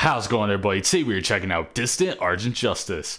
How's it going, everybody? Today we are checking out Distant Argent Justice.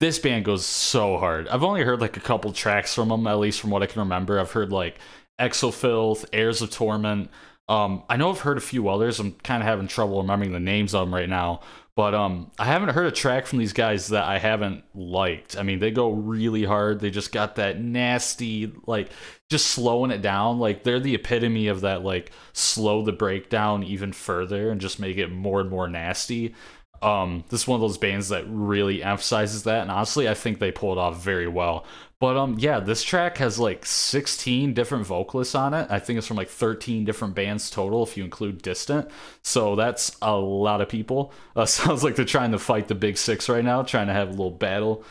This band goes so hard. I've only heard like a couple tracks from them, at least from what I can remember. I've heard like Exofilth, Heirs of Torment. Um, I know I've heard a few others. I'm kind of having trouble remembering the names of them right now. But um, I haven't heard a track from these guys that I haven't liked. I mean, they go really hard. They just got that nasty, like, just slowing it down. Like, they're the epitome of that, like, slow the breakdown even further and just make it more and more nasty. Um, this is one of those bands that really emphasizes that, and honestly, I think they pull it off very well. But um, yeah, this track has like 16 different vocalists on it. I think it's from like 13 different bands total if you include Distant. So that's a lot of people. Uh, sounds like they're trying to fight the big six right now, trying to have a little battle.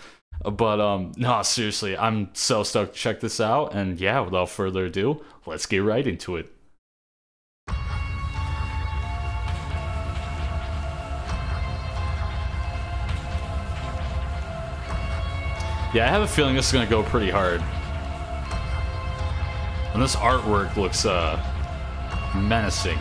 But um, no, seriously, I'm so stoked to check this out. And yeah, without further ado, let's get right into it. Yeah, I have a feeling this is gonna go pretty hard. And this artwork looks uh menacing.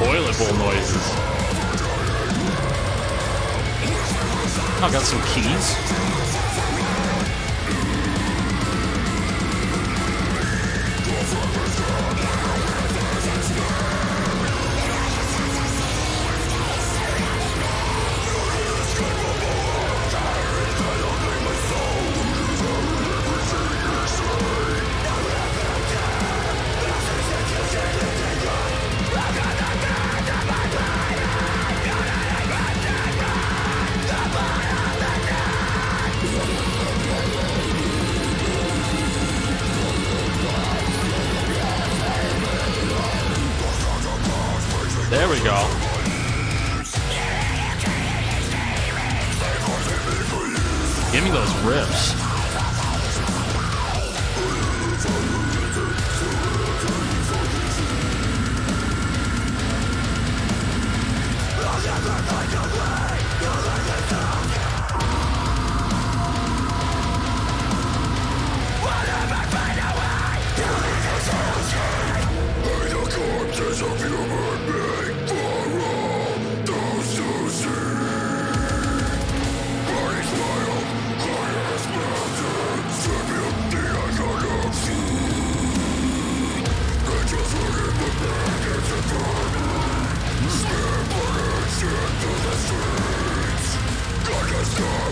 Toilet bowl noises. I got some keys. There we go. Give me those riffs.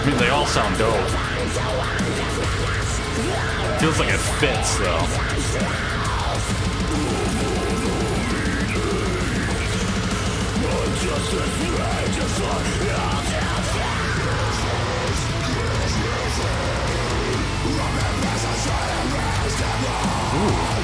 I mean, they all sound dope. Feels like it fits, though. liking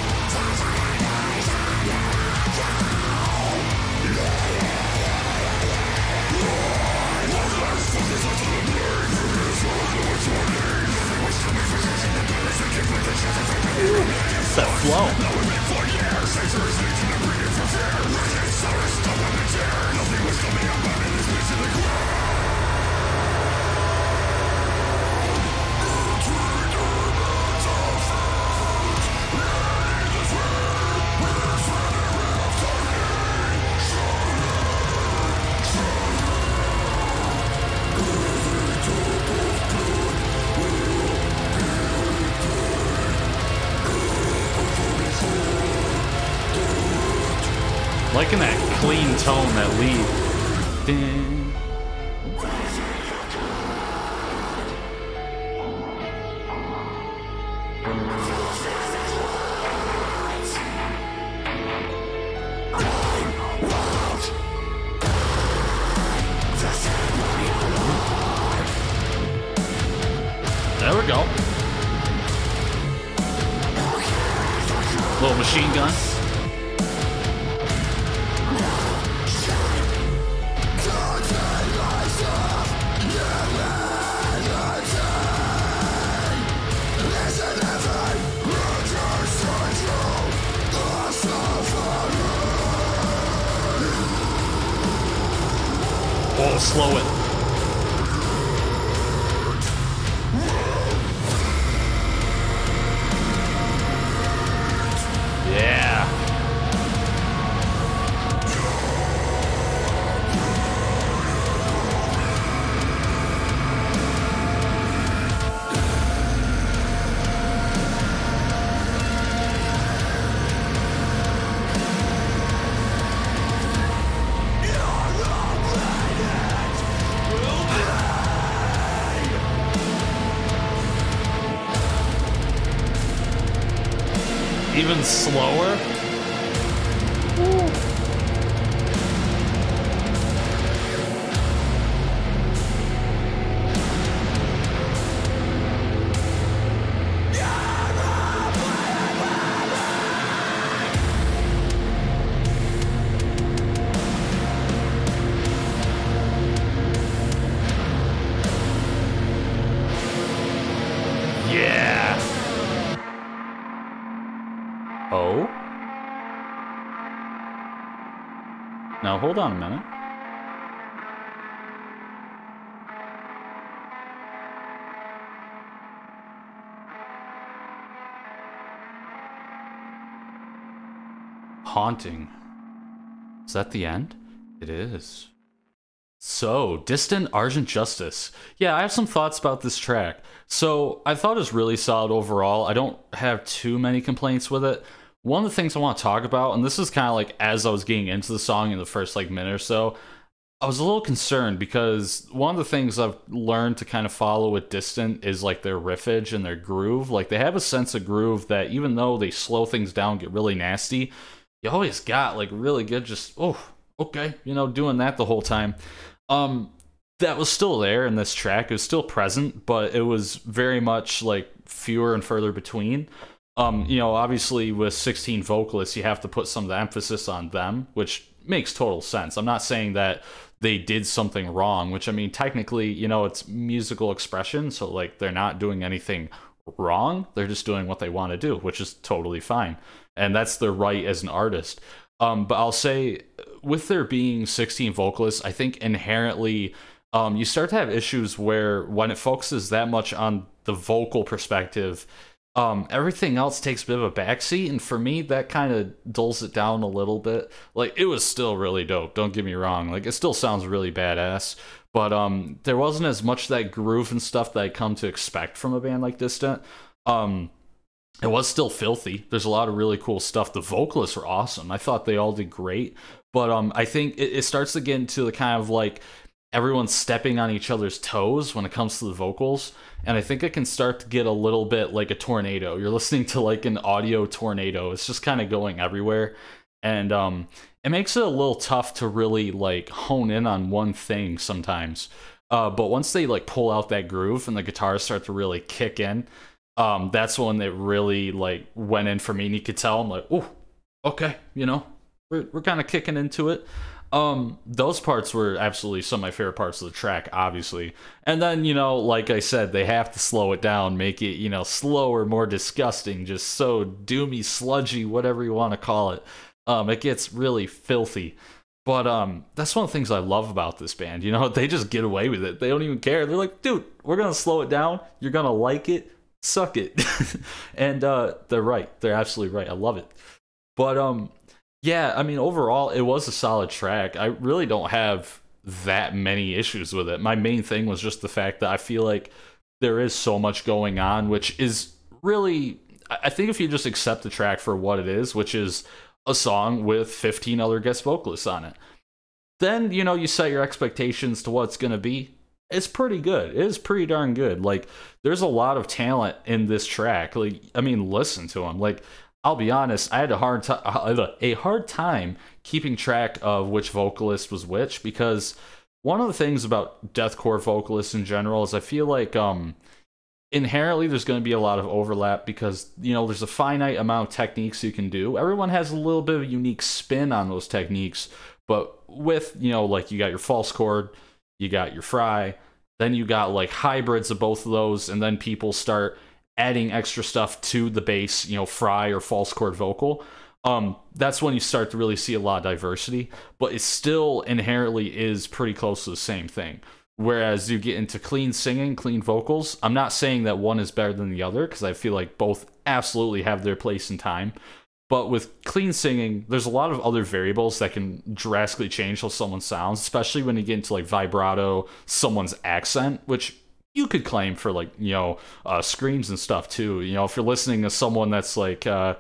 tone, that lead. Ding. Even slower? Yeah. Now hold on a minute. Haunting. Is that the end? It is. So, Distant Argent Justice. Yeah, I have some thoughts about this track. So, I thought it was really solid overall. I don't have too many complaints with it. One of the things I want to talk about, and this is kind of like as I was getting into the song in the first like minute or so, I was a little concerned because one of the things I've learned to kind of follow with Distant is like their riffage and their groove. Like they have a sense of groove that even though they slow things down, get really nasty, you always got like really good just oh okay you know doing that the whole time um that was still there in this track it was still present but it was very much like fewer and further between um you know obviously with 16 vocalists you have to put some of the emphasis on them which makes total sense. I'm not saying that they did something wrong which i mean technically you know it's musical expression so like they're not doing anything wrong. They're just doing what they want to do which is totally fine. And that's their right as an artist. Um, but I'll say, with there being 16 vocalists, I think inherently um, you start to have issues where when it focuses that much on the vocal perspective, um, everything else takes a bit of a backseat. And for me, that kind of dulls it down a little bit. Like, it was still really dope, don't get me wrong. Like, it still sounds really badass. But um, there wasn't as much that groove and stuff that I come to expect from a band like Distant. Um, it was still filthy. There's a lot of really cool stuff. The vocalists were awesome. I thought they all did great. But um, I think it, it starts to get into the kind of like everyone's stepping on each other's toes when it comes to the vocals. And I think it can start to get a little bit like a tornado. You're listening to like an audio tornado. It's just kind of going everywhere. And um, it makes it a little tough to really like hone in on one thing sometimes. Uh, but once they like pull out that groove and the guitars start to really kick in, um, that's one that really like went in for me, and you could tell I'm like, oh, okay, you know, we're we're kind of kicking into it. Um, those parts were absolutely some of my favorite parts of the track, obviously. And then, you know, like I said, they have to slow it down, make it, you know, slower, more disgusting, just so doomy, sludgy, whatever you want to call it. Um, it gets really filthy. But um, that's one of the things I love about this band. You know, they just get away with it. They don't even care. They're like, dude, we're gonna slow it down. You're gonna like it suck it and uh they're right they're absolutely right i love it but um yeah i mean overall it was a solid track i really don't have that many issues with it my main thing was just the fact that i feel like there is so much going on which is really i think if you just accept the track for what it is which is a song with 15 other guest vocalists on it. Then, you know, you set your expectations to what it's going to be. It's pretty good. It is pretty darn good. Like, there's a lot of talent in this track. Like, I mean, listen to them. Like, I'll be honest, I had a hard time a hard time keeping track of which vocalist was which because one of the things about deathcore vocalists in general is I feel like um inherently there's going to be a lot of overlap because you know there's a finite amount of techniques you can do. Everyone has a little bit of a unique spin on those techniques, but with you know like you got your false chord, you got your fry, then you got like hybrids of both of those, and then people start adding extra stuff to the bass, you know, fry or false chord vocal, um, that's when you start to really see a lot of diversity. But it still inherently is pretty close to the same thing. Whereas you get into clean singing, clean vocals, I'm not saying that one is better than the other because I feel like both absolutely have their place in time. But with clean singing, there's a lot of other variables that can drastically change how someone sounds, especially when you get into like vibrato, someone's accent, which you could claim for like you know uh, screams and stuff too. You know, if you're listening to someone that's like uh,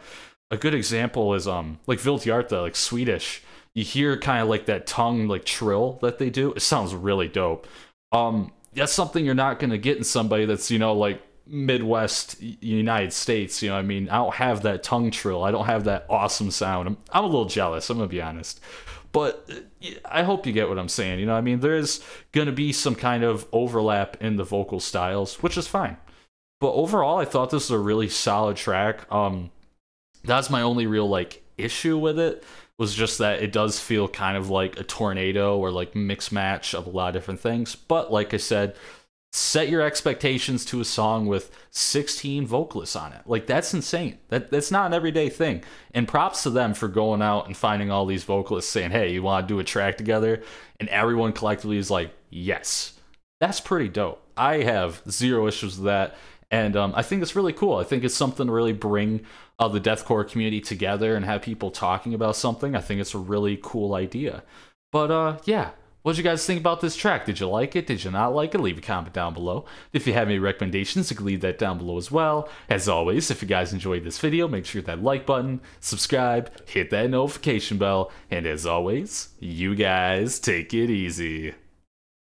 a good example is um like Vildhjarta, like Swedish. You hear kind of like that tongue like trill that they do. It sounds really dope. Um, that's something you're not gonna get in somebody that's you know like Midwest United States. You know, I mean, I don't have that tongue trill. I don't have that awesome sound. I'm, I'm a little jealous. I'm gonna be honest. But I hope you get what I'm saying. You know, I mean, there is going to be some kind of overlap in the vocal styles, which is fine. But overall, I thought this was a really solid track. Um, that's my only real like issue with it was just that it does feel kind of like a tornado or like mix match of a lot of different things. But like I said, set your expectations to a song with 16 vocalists on it. Like that's insane. That that's not an everyday thing. And props to them for going out and finding all these vocalists saying, "Hey, you want to do a track together?" And everyone collectively is like, "Yes." That's pretty dope. I have zero issues with that. And um, I think it's really cool. I think it's something to really bring uh, the deathcore community together and have people talking about something. I think it's a really cool idea. But uh, yeah, what did you guys think about this track? Did you like it? Did you not like it? Leave a comment down below. If you have any recommendations, you can leave that down below as well. As always, if you guys enjoyed this video, make sure that like button, subscribe, hit that notification bell, and as always, you guys take it easy.